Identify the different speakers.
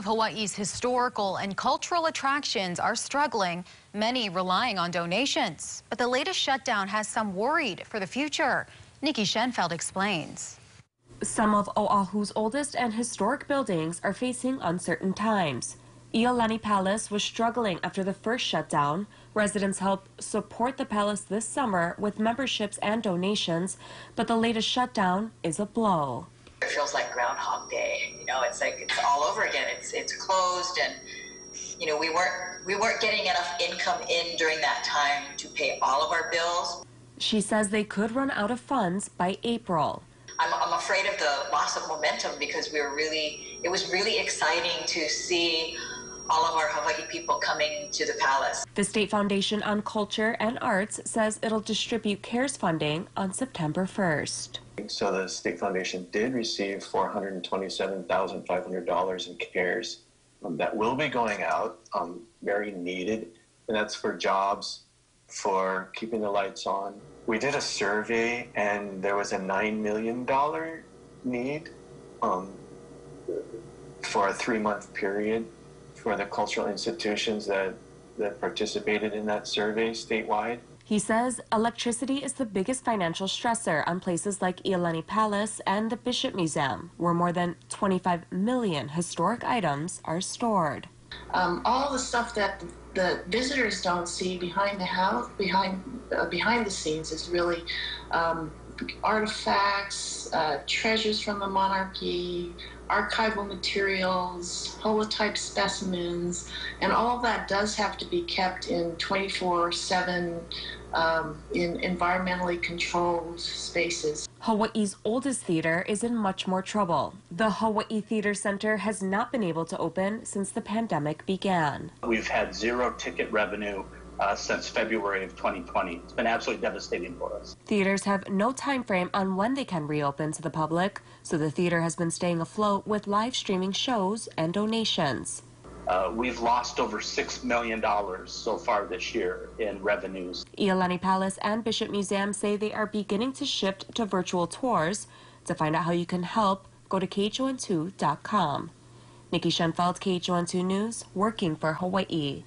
Speaker 1: of Hawaii's historical and cultural attractions are struggling, many relying on donations. But the latest shutdown has some worried for the future. Nikki Schenfeld explains.
Speaker 2: Some of Oahu's oldest and historic buildings are facing uncertain times. Iolani Palace was struggling after the first shutdown. Residents helped support the palace this summer with memberships and donations, but the latest shutdown is a blow.
Speaker 3: It feels like Groundhog Day. You know, it's like it's all over again. It's it's closed, and you know we weren't we weren't getting enough income in during that time to pay all of our bills.
Speaker 2: She says they could run out of funds by April.
Speaker 3: I'm, I'm afraid of the loss of momentum because we were really it was really exciting to see all of our Hawaii people coming to the palace.
Speaker 2: The State Foundation on Culture and Arts says it'll distribute CARES funding on September 1st.
Speaker 4: So the State Foundation did receive $427,500 in CARES um, that will be going out, um, very needed, and that's for jobs, for keeping the lights on. We did a survey and there was a $9 million need um, for a three month period for the cultural institutions that, that participated in that survey statewide.
Speaker 2: He says electricity is the biggest financial stressor on places like Iolani Palace and the Bishop Museum, where more than 25 million historic items are stored.
Speaker 5: Um, all the stuff that the visitors don't see behind the house, behind uh, behind the scenes, is really um, artifacts, uh, treasures from the monarchy, archival materials, holotype specimens, and all of that does have to be kept in 24 7 um, in environmentally controlled spaces.
Speaker 2: Hawaii's oldest theater is in much more trouble. The Hawaii Theater Center has not been able to open since the pandemic began.
Speaker 6: We've had zero ticket revenue uh, since February of 2020. It's been absolutely devastating for us.
Speaker 2: Theaters have no time frame on when they can reopen to the public, so the theater has been staying afloat with live streaming shows and donations.
Speaker 6: Uh, we've lost over $6 million so far this year in revenues.
Speaker 2: Iolani Palace and Bishop Museum say they are beginning to shift to virtual tours. To find out how you can help, go to KHON2.com. Nikki Schenfeld, KHON2 News, working for Hawaii.